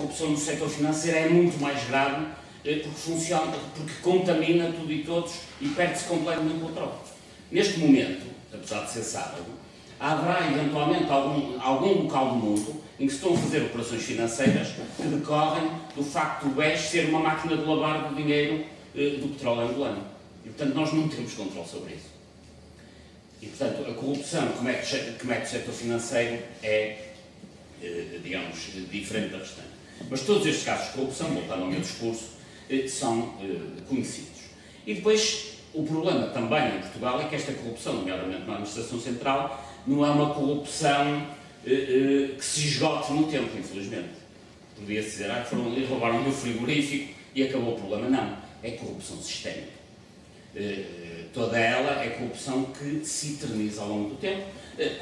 corrupção no setor financeiro é muito mais grave eh, porque funciona, porque contamina tudo e todos e perde-se completamente o controle. Neste momento, apesar de ser sábado, haverá eventualmente algum, algum local do mundo em que se estão a fazer operações financeiras que decorrem do facto do BES ser uma máquina de lavar do dinheiro eh, do petróleo angolano. E, portanto, nós não temos controle sobre isso. E, portanto, a corrupção que mete, que mete o setor financeiro é, eh, digamos, diferente da restante. Mas todos estes casos de corrupção, voltando ao meu discurso, eh, são eh, conhecidos. E depois, o problema também em Portugal é que esta corrupção, nomeadamente na Administração Central, não é uma corrupção que se esgote no tempo, infelizmente. Podia-se dizer, ah, foram ali, roubaram o meu frigorífico e acabou o problema. Não, é corrupção sistémica. Toda ela é corrupção que se eterniza ao longo do tempo,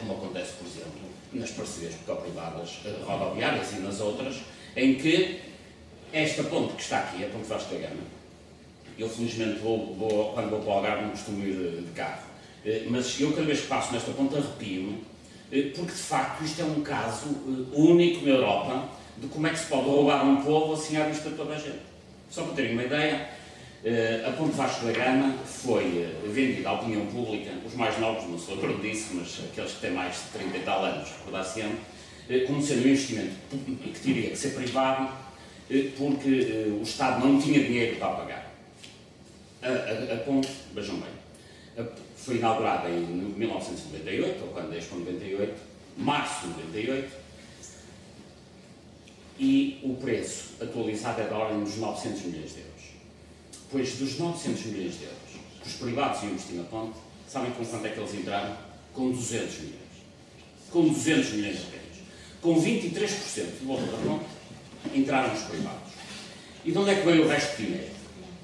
como acontece, por exemplo, nas parcerias privadas rodoviárias e nas outras, em que esta ponte que está aqui, a ponte Vasco da Gama, eu felizmente vou, vou, quando vou para o Algarve não costumo ir de, de carro, eh, mas eu cada vez que passo nesta ponte arrepio-me, eh, porque de facto isto é um caso eh, único na Europa de como é que se pode roubar um povo assim à vista de toda a gente. Só para terem uma ideia, a ponte Vasco da Gama foi vendida à opinião pública, os mais novos não se lembram disso, mas aqueles que têm mais de 30 e tal anos, recordar-se-ão, eh, como sendo um investimento que teria que ser privado, eh, porque eh, o Estado não tinha dinheiro para pagar. A, a, a ponte, vejam bem, foi inaugurada em 1998, ou quando é Expo 98, março de 98, e o preço atualizado é da ordem dos 900 milhões de euros. Pois dos 900 milhões de euros que os privados iam investir na ponte, sabem com quanto é que eles entraram? Com 200 milhões. Com 200 milhões de euros com 23% do valor da conta, entraram os privados. E de onde é que veio o resto de dinheiro?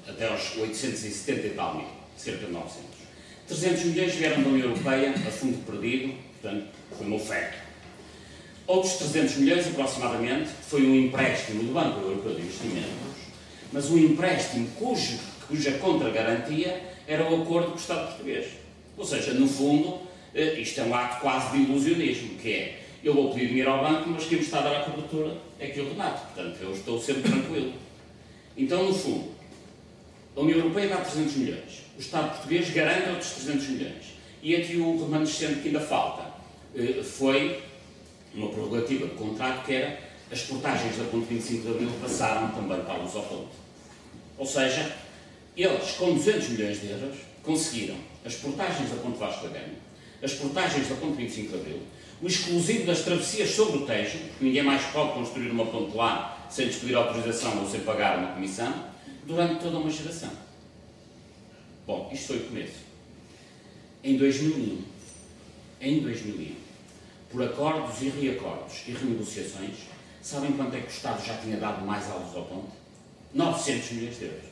Até aos 870 e tal mil, cerca de 900. 300 milhões vieram da União Europeia, a fundo perdido, portanto, foi uma oferta. Outros 300 milhões, aproximadamente, foi um empréstimo do Banco Europeu de Investimentos, mas um empréstimo cujo, cuja contragarantia era o acordo com o Estado português. Ou seja, no fundo, eh, isto é um ato quase de ilusionismo, que é eu vou pedir dinheiro ao banco, mas quem me está a dar a cobertura é que eu Renato. Portanto, eu estou sempre tranquilo. Então, no fundo, a União Europeia dá 300 milhões, o Estado português garante outros 300 milhões. E aqui o remanescente que ainda falta eh, foi uma prerrogativa do contrato que era as portagens da Ponte 25 de Abril passaram também para a Luz ao Ponte. Ou seja, eles, com 200 milhões de euros, conseguiram as portagens da Ponte Vasco da Gama, as portagens da Ponte 25 de Abril, o exclusivo das travessias sobre o Tejo, porque ninguém mais pode construir uma ponte lá sem despedir autorização ou sem pagar uma comissão, durante toda uma geração. Bom, isto foi o começo. Em 2001, em 2001, por acordos e reacordos e renegociações, sabem quanto é que o Estado já tinha dado mais luz ao ponte? 900 milhões de euros.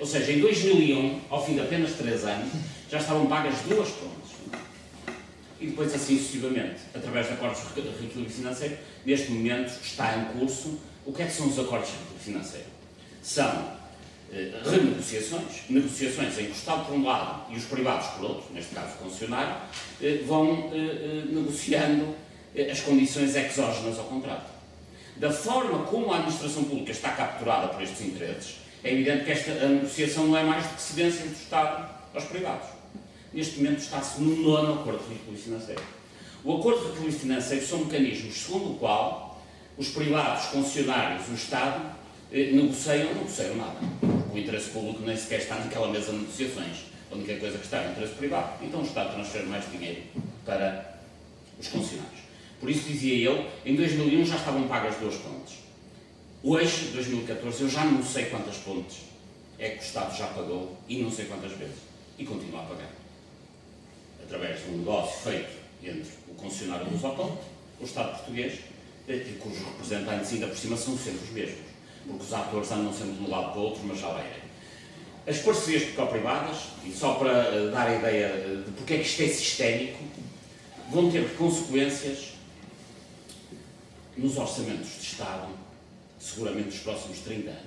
Ou seja, em 2001, ao fim de apenas 3 anos, já estavam pagas duas pontes e depois assim sucessivamente, através de acordos de reequilíbrio financeiro, neste momento está em curso. O que é que são os acordos de reequilíbrio financeiro? São eh, renegociações, negociações em que o Estado por um lado e os privados por outro, neste caso o concessionário, eh, vão eh, negociando as condições exógenas ao contrato. Da forma como a administração pública está capturada por estes interesses, é evidente que esta negociação não é mais do que cedência do Estado aos privados neste momento está-se no nono acordo de reequilíbrio financeiro. O acordo de reequilíbrio financeiro são mecanismos segundo o qual os privados, concessionários, o Estado, eh, negociam, não negociam nada. O interesse público nem sequer está naquela mesa de negociações. A única coisa que está é o interesse privado. Então o Estado transfere mais dinheiro para os concessionários. Por isso, dizia eu, em 2001 já estavam pagas duas pontes. Hoje, 2014, eu já não sei quantas pontes é que o Estado já pagou e não sei quantas vezes. E continua a pagar através de um negócio feito entre o concessionário do Zotão, o Estado português, e cujos representantes ainda por cima são sempre os mesmos, porque os atores andam sempre de um lado para o outro, mas já lá. As parcerias público-privadas, e só para eh, dar a ideia de porque é que isto é sistémico, vão ter consequências nos orçamentos de Estado, seguramente nos próximos 30 anos.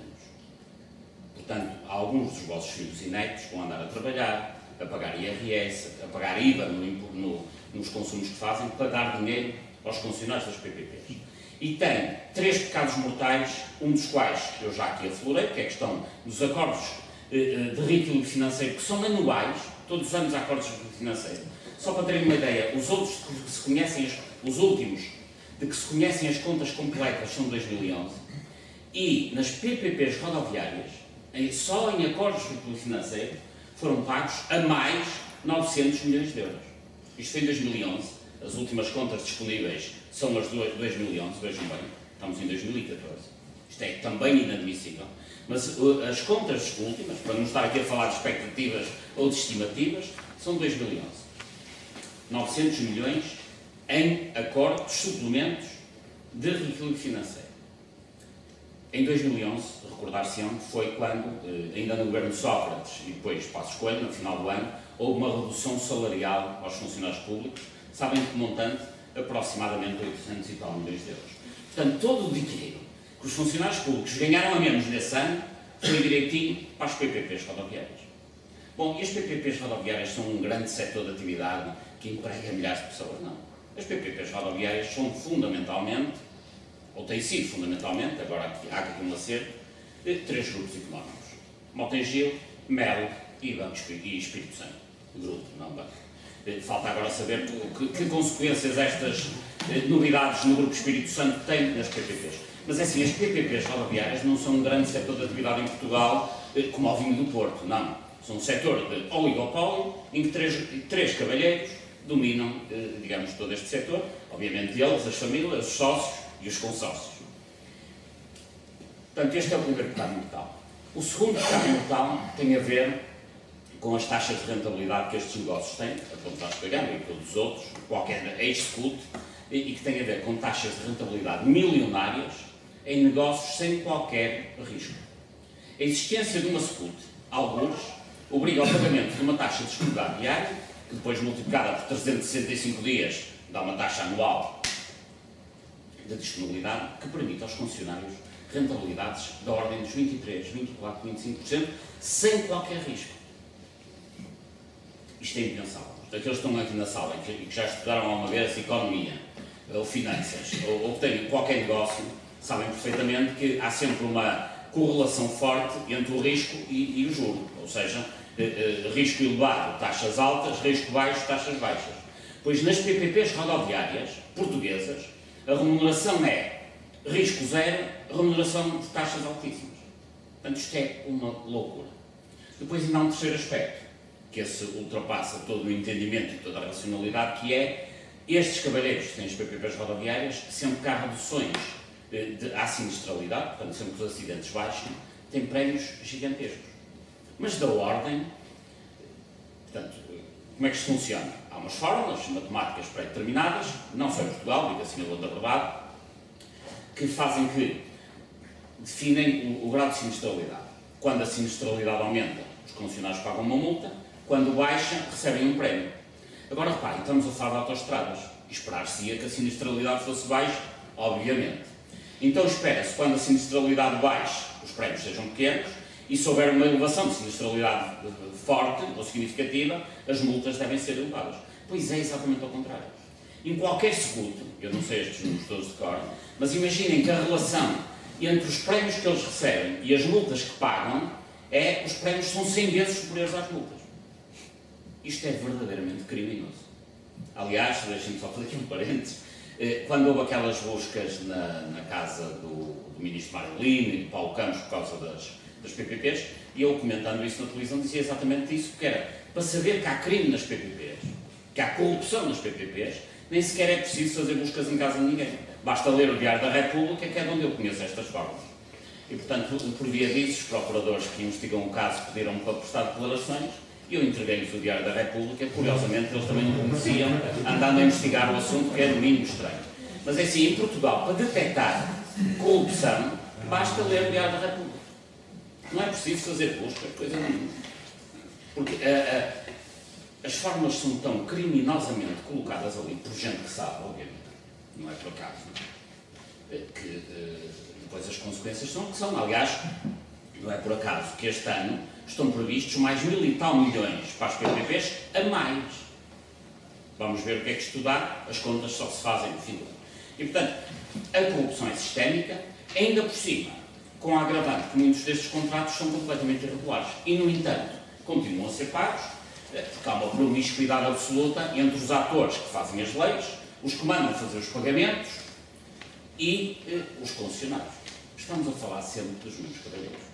Portanto, alguns dos vossos filhos inéditos vão andar a trabalhar, a pagar IRS, a pagar IVA no, no, nos consumos que fazem, para dar dinheiro aos funcionários das PPPs. e tem três pecados mortais, um dos quais eu já aqui aflorei, que é a questão dos acordos eh, eh, de reequilíbrio financeiro, que são anuais, todos os anos há acordos de reequilíbrio financeiro. Só para terem uma ideia, os outros que se conhecem, os últimos, de que se conhecem as contas completas são de 2011, e nas PPPs rodoviárias, só em acordos de reequilíbrio financeiro, foram pagos a mais 900 milhões de euros. Isto foi em 2011, as últimas contas disponíveis são as de 2011, vejam bem, estamos em 2014. Isto é também inadmissível. Mas uh, as contas últimas, para não estar aqui a falar de expectativas ou de estimativas, são de 2011. 900 milhões em acordos, suplementos de reequilíbrio financeiro. Em 2011, recordar-se-ão, foi quando, uh, ainda no governo Sócrates e depois Passos Coelho, no final do ano, houve uma redução salarial aos funcionários públicos, sabem que montante? Aproximadamente 800 e tal milhões de euros. Portanto, todo o dinheiro que os funcionários públicos ganharam a menos nesse ano foi direitinho para as PPPs rodoviárias. Bom, e as PPPs rodoviárias são um grande setor de atividade que emprega milhares de pessoas? Não. As PPPs rodoviárias são fundamentalmente, ou têm sido fundamentalmente, agora há aqui um acerto, três grupos económicos. Motengil, Melo e, e Espírito Santo. Grupo, não banco. Eh, falta agora saber que, que consequências estas eh, novidades no Grupo Espírito Santo têm nas PPPs. Mas é assim, as PPPs rodoviárias não são um grande setor de atividade em Portugal eh, como ao vinho do Porto, não. São um setor de oligopólio em que três, três cavalheiros dominam, digamos, todo este setor. Obviamente eles, as famílias, os sócios e os consórcios. Portanto, este é o primeiro pecado mortal. O segundo pecado mortal tem a ver com as taxas de rentabilidade que estes negócios têm, a Pontas de Gama e todos os outros, qualquer ex-scoot, e, que tem a ver com taxas de rentabilidade milionárias em negócios sem qualquer risco. A existência de uma scoot, alguns, obriga ao pagamento de uma taxa de escrutidade diária, que depois multiplicada por 365 dias dá uma taxa anual de disponibilidade, que permite aos funcionários rentabilidades da ordem dos 23, 24, 25%, sem qualquer risco. Isto é impensável. Aqueles que estão aqui na sala e que, já estudaram alguma vez economia ou finanças ou, ou têm qualquer negócio sabem perfeitamente que há sempre uma correlação forte entre o risco e, e o juro. Ou seja, risco elevado, taxas altas, risco baixo, taxas baixas. Pois nas PPPs rodoviárias portuguesas, a remuneração é risco zero, remuneração de taxas altíssimas. Portanto, isto é uma loucura. Depois ainda há um terceiro aspecto que esse ultrapassa todo o entendimento e toda a racionalidade, que é estes cavalheiros que têm as PPPs rodoviárias, sempre que há reduções de, de sinistralidade, portanto, sempre que os acidentes baixam, têm prémios gigantescos. Mas da ordem, portanto, como é que isto funciona? Há umas fórmulas matemáticas pré-determinadas, não só em Portugal, diga assim a da que fazem que definem o, o grau de sinistralidade. Quando a sinistralidade aumenta, os funcionários pagam uma multa, quando baixa, recebem um prémio. Agora reparem, estamos a falar de autoestradas. Esperar-se-ia que a sinistralidade fosse baixa, obviamente. Então espera-se, quando a sinistralidade baixa, os prémios sejam pequenos, e se houver uma elevação de sinistralidade forte ou significativa, as multas devem ser elevadas. Pois é exatamente ao contrário. Em qualquer seguro, eu não sei estes números todos de cor, mas imaginem que a relação entre os prémios que eles recebem e as multas que pagam é os prémios são 100 vezes superiores às multas. Isto é verdadeiramente criminoso. Aliás, deixem-me só fazer aqui um parênteses. Eh, quando houve aquelas buscas na, na casa do, do ministro Marilino e do Paulo Campos por causa das, das PPPs, e eu comentando isso na televisão dizia exatamente isso, que era para saber que há crime nas PPPs, que há corrupção nas PPPs, nem sequer é preciso fazer buscas em casa de ninguém. Basta ler o Diário da República, que é de onde eu conheço estas formas. E, portanto, por via disso, os procuradores que investigam o caso pediram-me para prestar declarações, e eu entreguei-lhes o Diário da República, curiosamente eles também não conheciam, andando a investigar o assunto, que é no mínimo estranho. Mas é assim, em Portugal, para detectar corrupção, basta ler o Diário da República. Não é preciso fazer busca, coisa nenhuma. Porque uh, uh, as formas são tão criminosamente colocadas ali por gente que sabe, obviamente, não é por acaso, é? que uh, depois as consequências são o que são. Aliás, não é por acaso que este ano estão previstos mais mil e tal milhões para as PPPs a mais. Vamos ver o que é que estudar, as contas só se fazem no fim do ano. E, portanto, A corrupção é sistémica, ainda por cima, com a agravante que muitos destes contratos são completamente irregulares. E, no entanto, continuam a ser pagos, eh, porque há uma promiscuidade absoluta entre os atores que fazem as leis, os que mandam fazer os pagamentos e eh, os concessionários. Estamos a falar sempre dos mesmos cavalheiros.